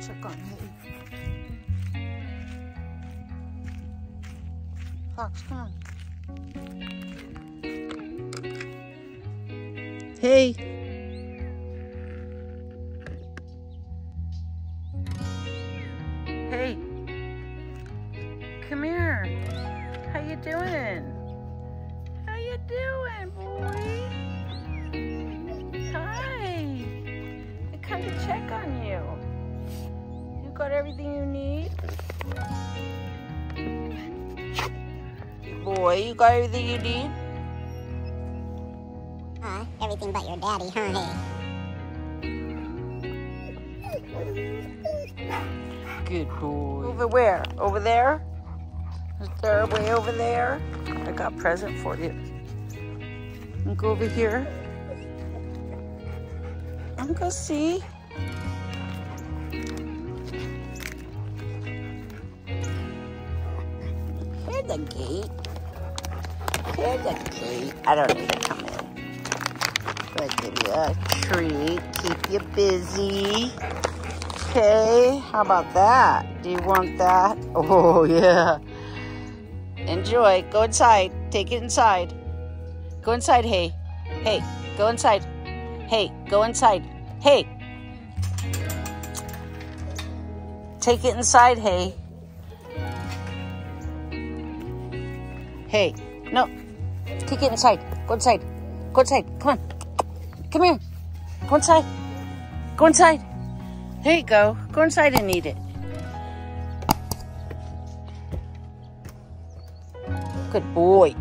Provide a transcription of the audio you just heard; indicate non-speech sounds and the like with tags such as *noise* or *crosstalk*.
check on Hey. Fox, come on. Hey. Hey. Come here. How you doing? How you doing, got everything you need? Boy, you got everything you need? Huh? Everything but your daddy, huh? Hey. Good boy. Over where? Over there? Is there a way over there? I got a present for you. And go over here. I'm gonna see. The gate. Here's the gate. I don't need to come in. Gonna give you a treat. Keep you busy. Okay, how about that? Do you want that? *laughs* Oh, yeah. Enjoy. Go inside. Take it inside. Go inside, hey. Hey, go inside. Hey, go inside. Hey. Take it inside, hey. Hey, no. Take it inside. Go inside. Go inside. Come on. Come here. Go inside. Go inside. There you go. Go inside and eat it. Good boy.